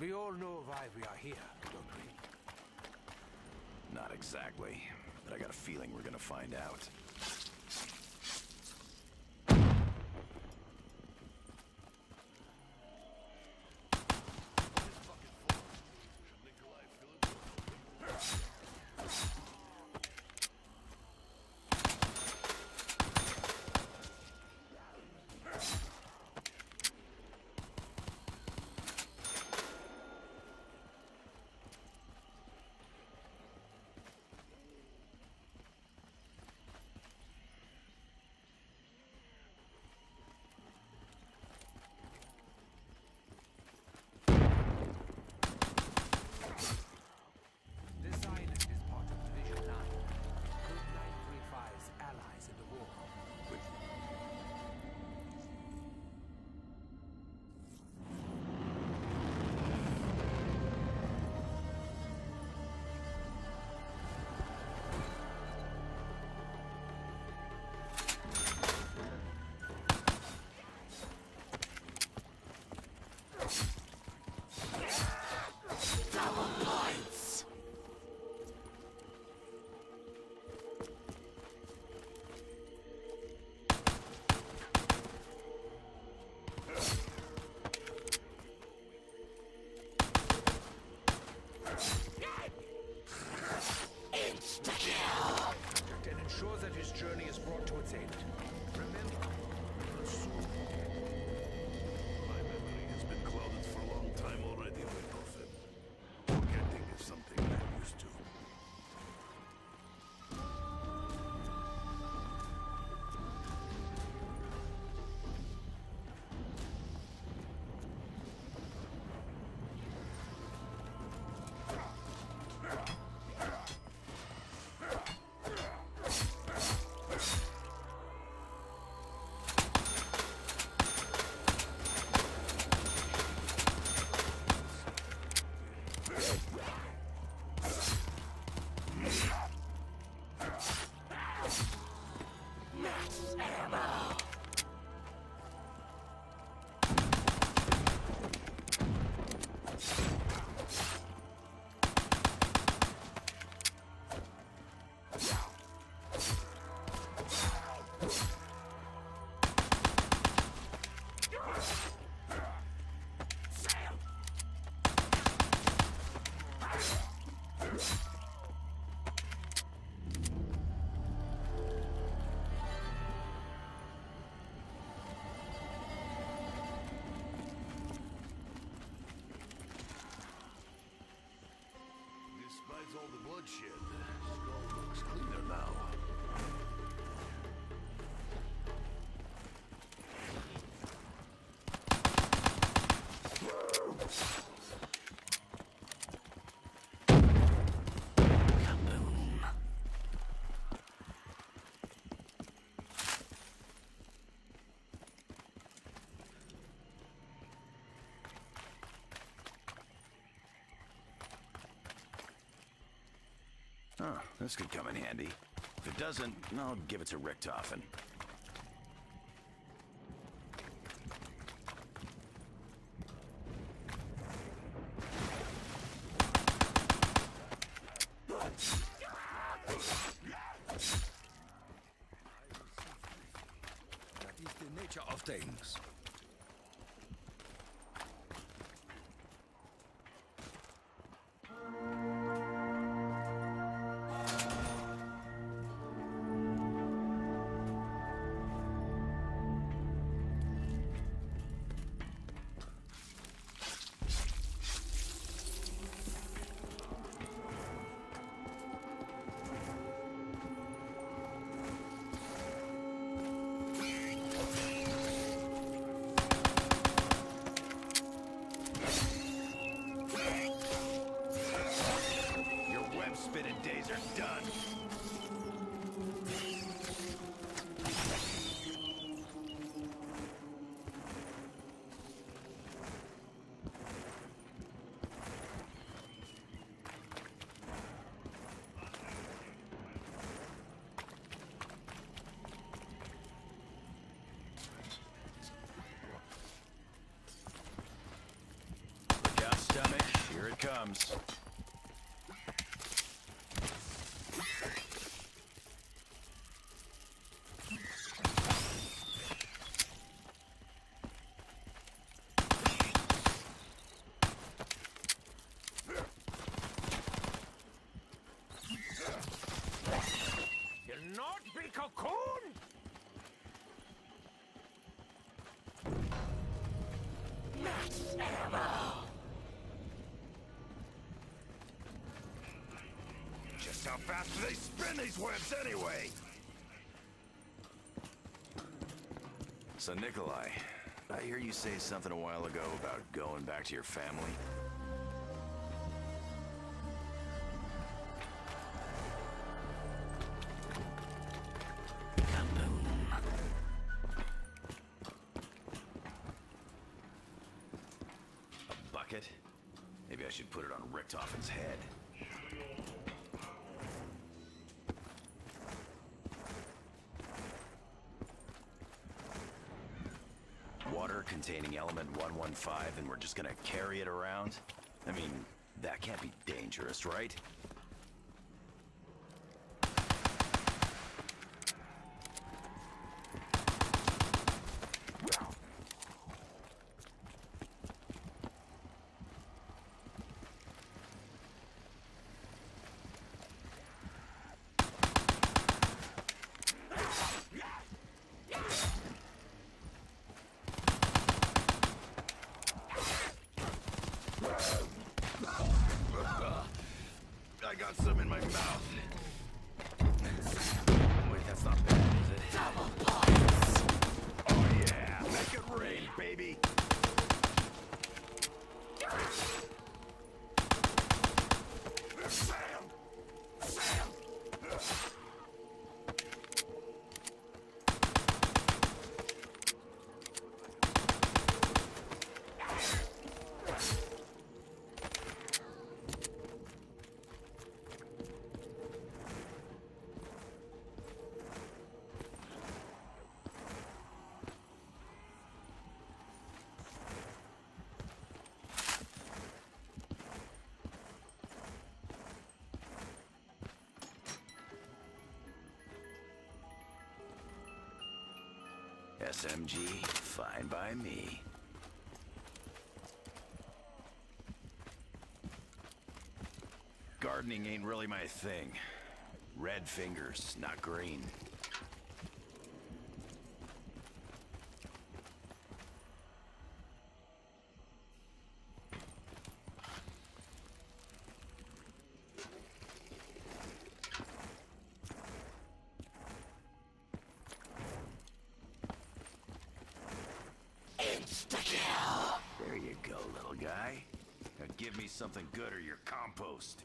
We all know why we are here, don't we? Not exactly, but I got a feeling we're gonna find out. Bloodshed, Skull looks cleaner Oh, this could come in handy. If it doesn't, I'll give it to Richtofen. Comes. How fast do they spin these webs anyway? So, Nikolai, I hear you say something a while ago about going back to your family. Containing 115 and we're just gonna carry it around? I mean, that can't be dangerous, right? SMG, fine by me. Gardening ain't really my thing. Red fingers, not green. Compost.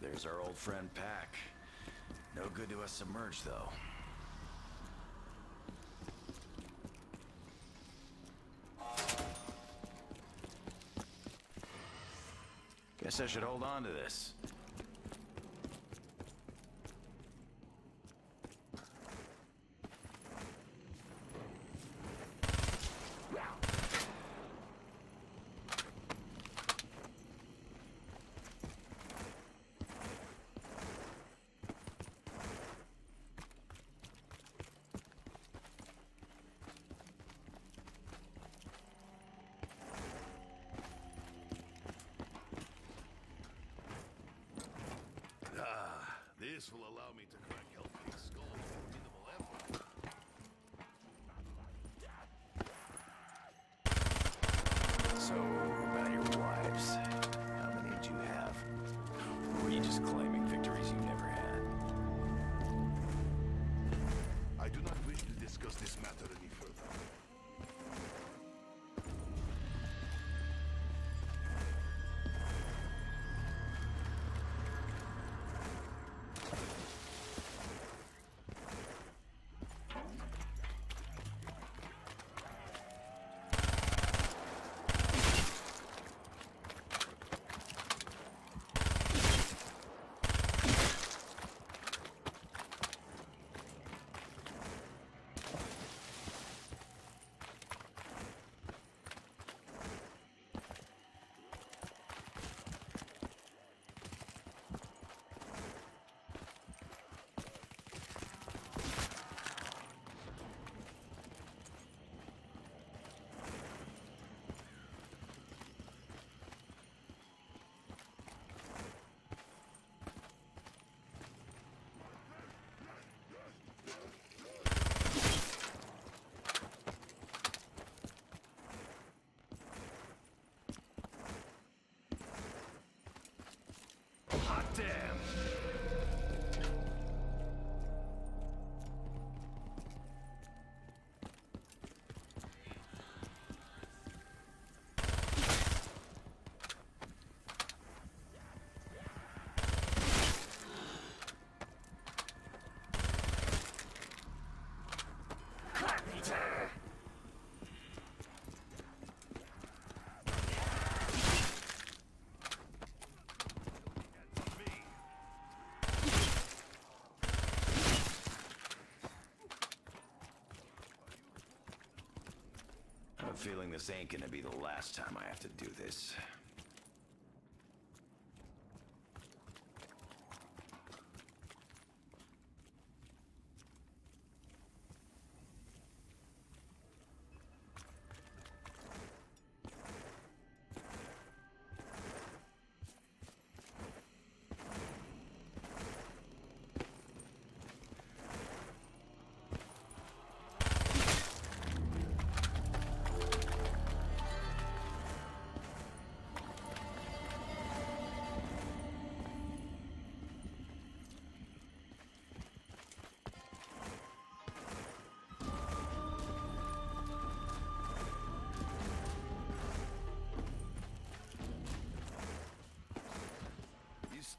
There's our old friend Pack. No good to us submerged, though. Guess I should hold on to this. Feeling this ain't gonna be the last time I have to do this.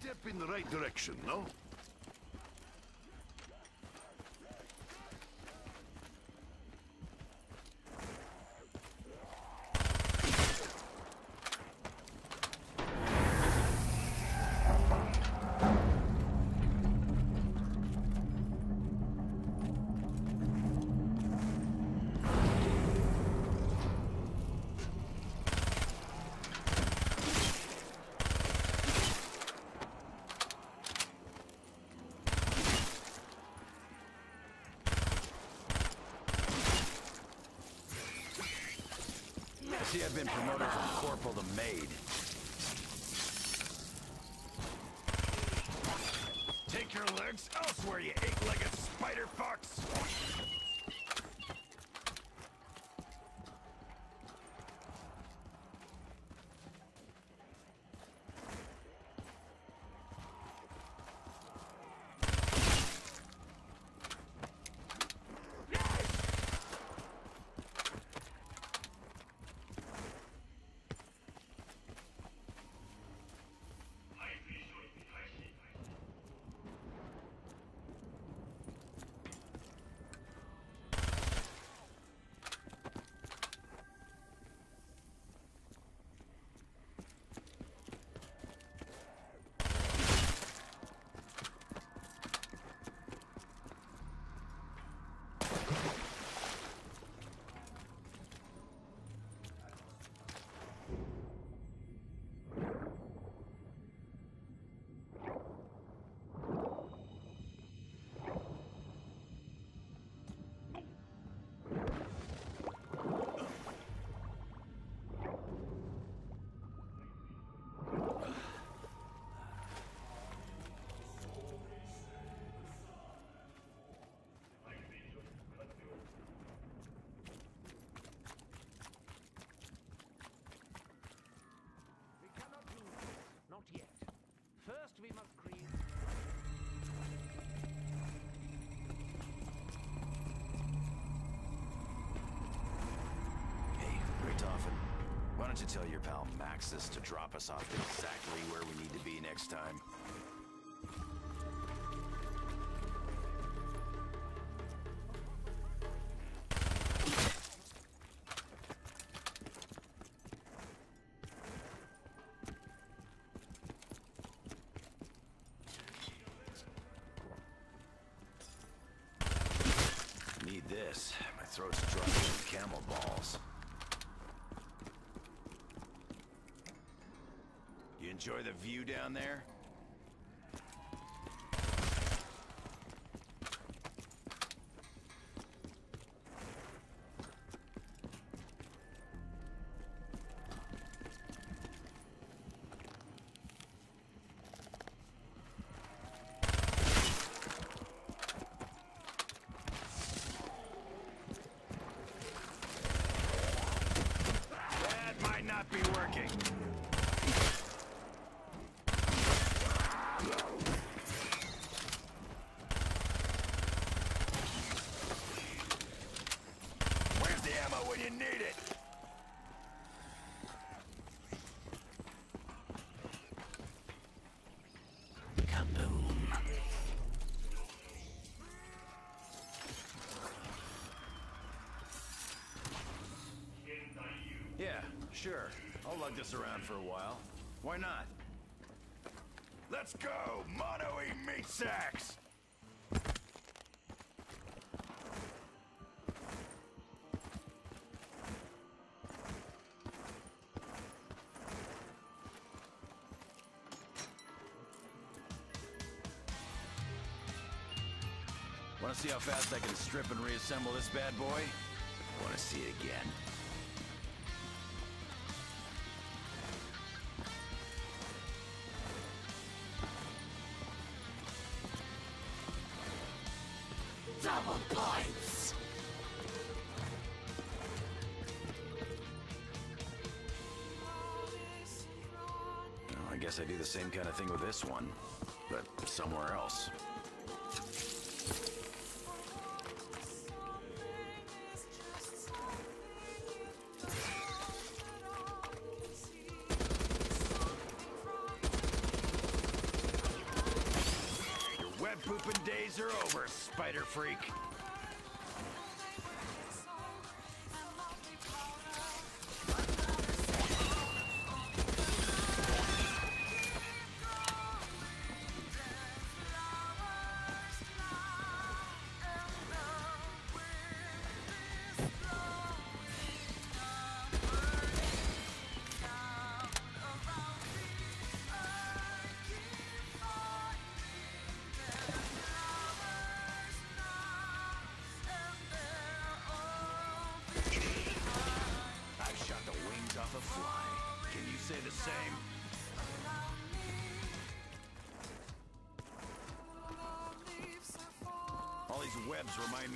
Step in the right direction, no? I see I've been promoted from corporal to maid. Take your legs elsewhere, you eight-legged spider fox! Why tell your pal Maxis to drop us off exactly where we need to be next time? Need this. My throat's dry with camel balls. Enjoy the view down there? Sure, I'll lug this around for a while. Why not? Let's go! Mono eat meat sacks! Wanna see how fast I can strip and reassemble this bad boy? Wanna see it again? this one, but somewhere else. Your web pooping days are over, spider freak.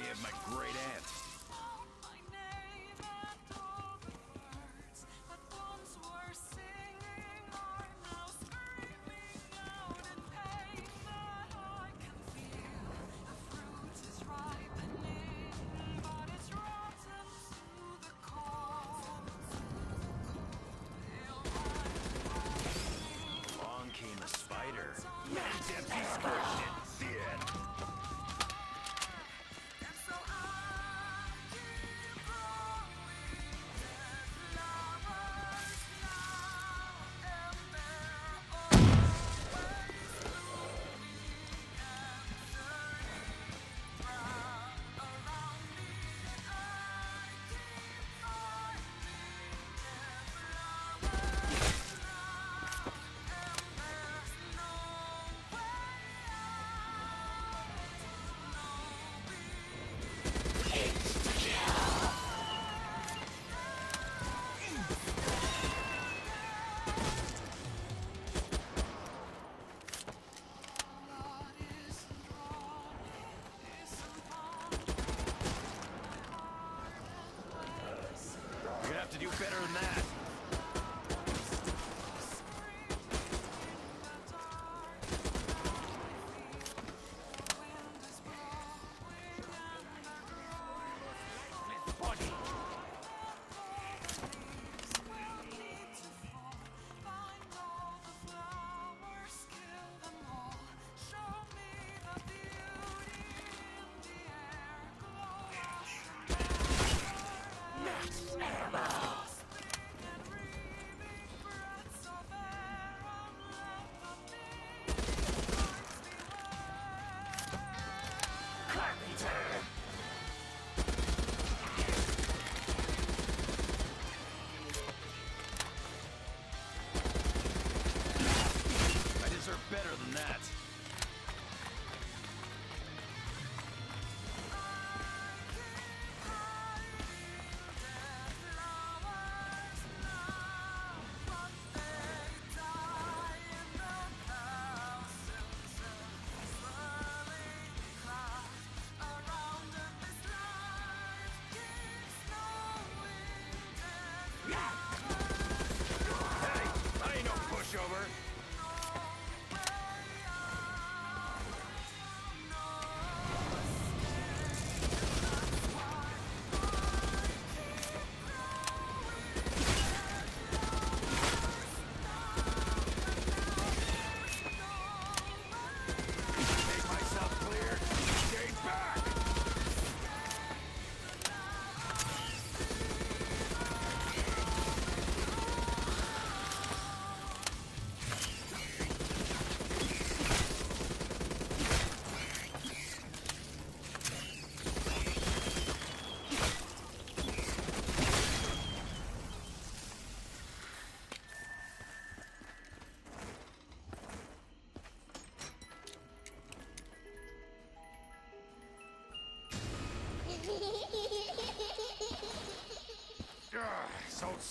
Yeah, my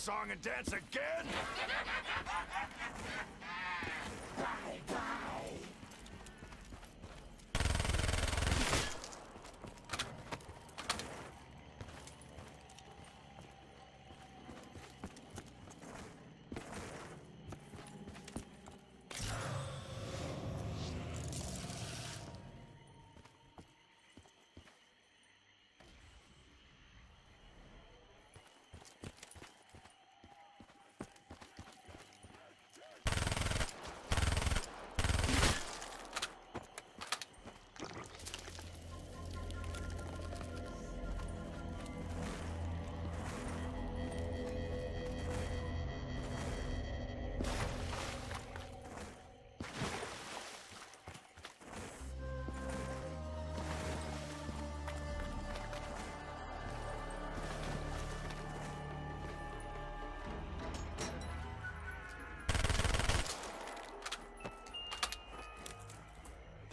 song and dance again?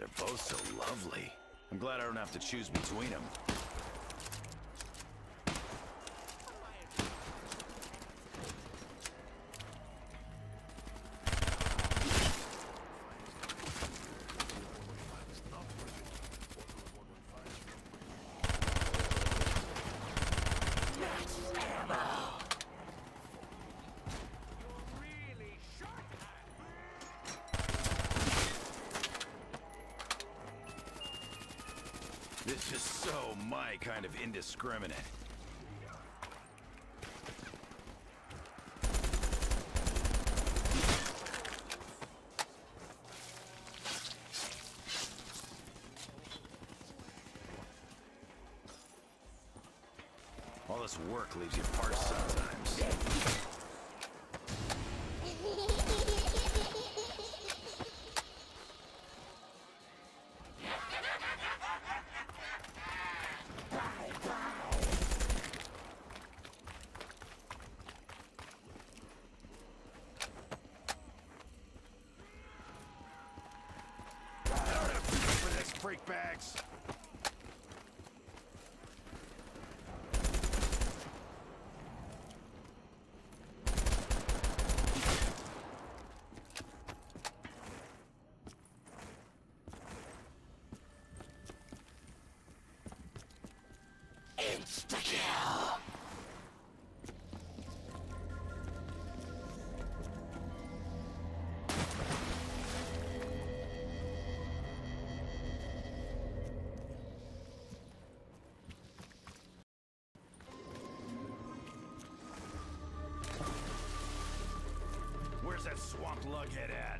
They're both so lovely. I'm glad I don't have to choose between them. All this work leaves you parched sometimes. I don't have time for this, freak bags. Insta-kill! Where's that swamp lughead at?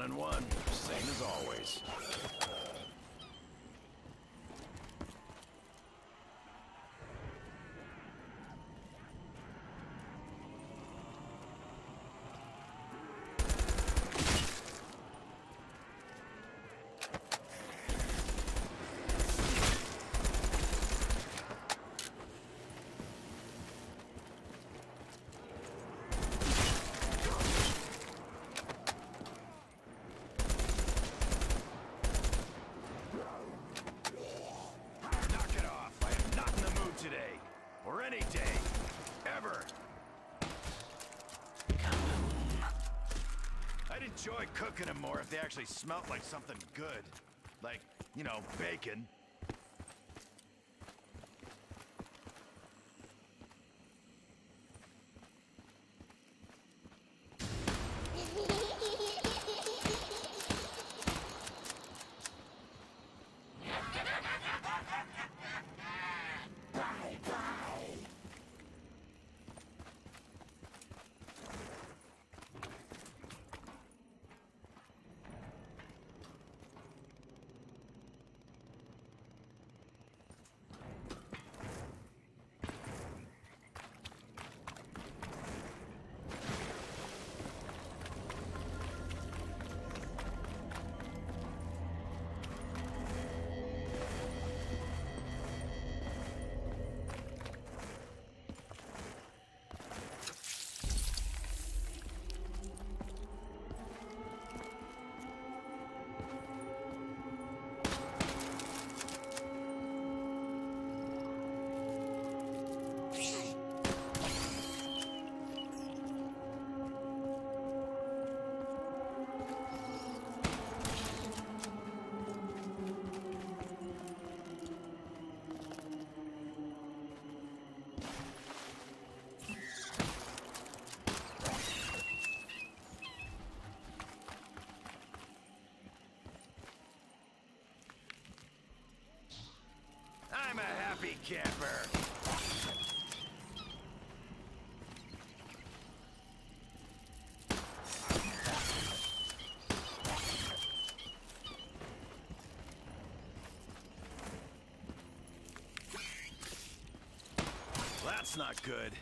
Down in one, same as always. Knock it off. I am not in the mood today. Or any day. Ever. I'd enjoy cooking them more if they actually smelt like something good. Like, you know, bacon. Camper! That's not good.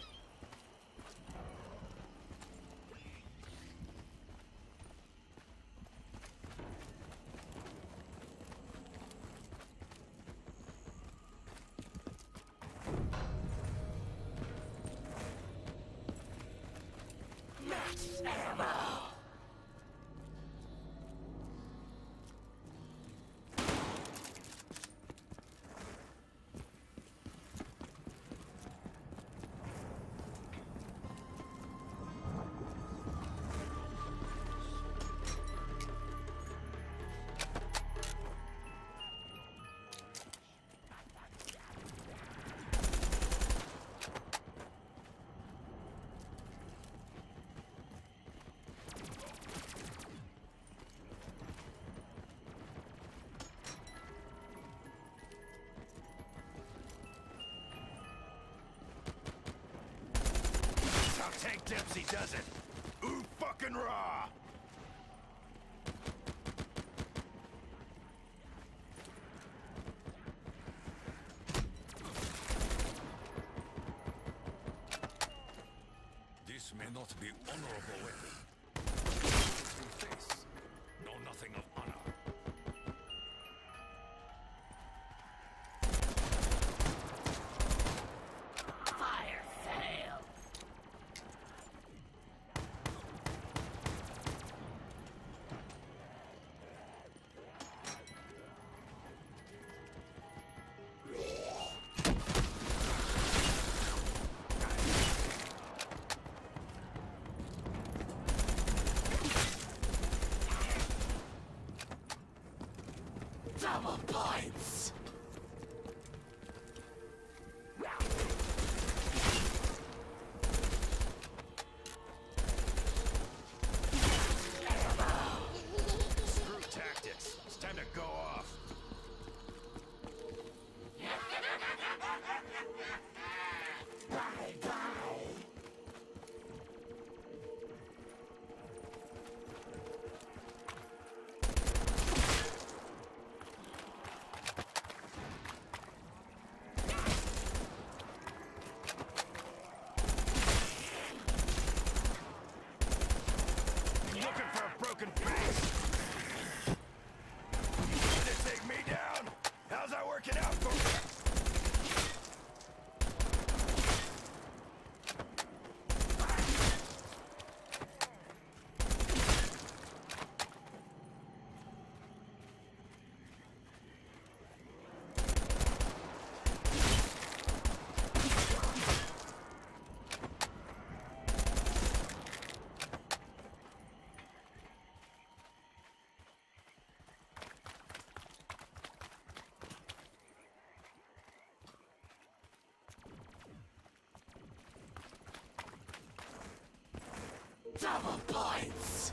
Dempsey does it. Ooh, fucking raw! This may not be honorable eh? Double points. Double points.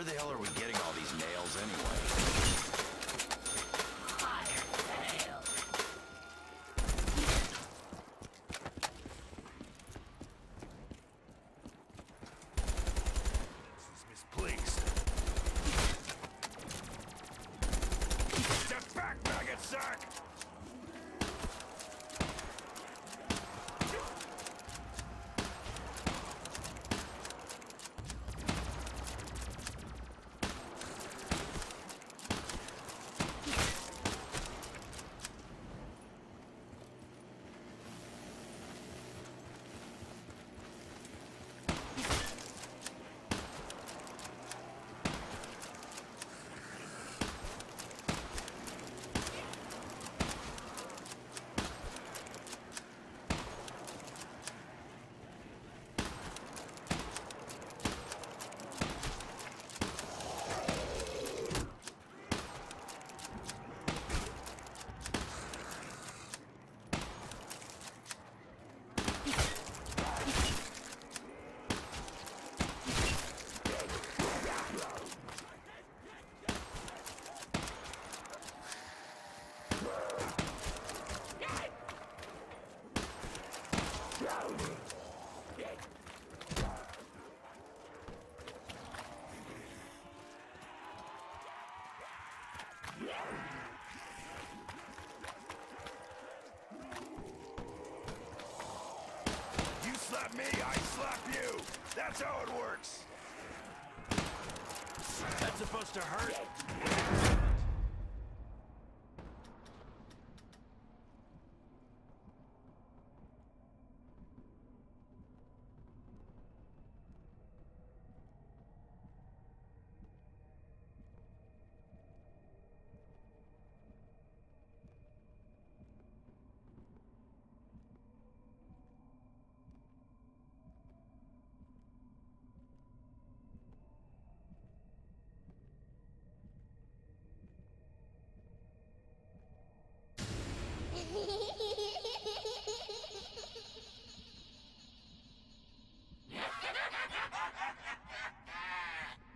Where the hell are we getting all these nails anyway? Slap me, I slap you. That's how it works. That's supposed to hurt? ハハハハ!